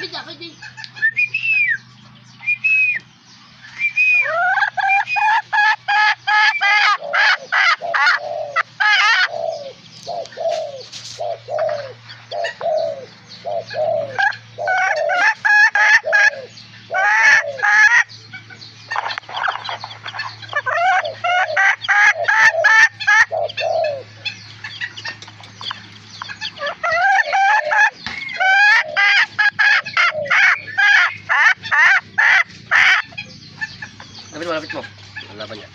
Bây giờ. Laban niya.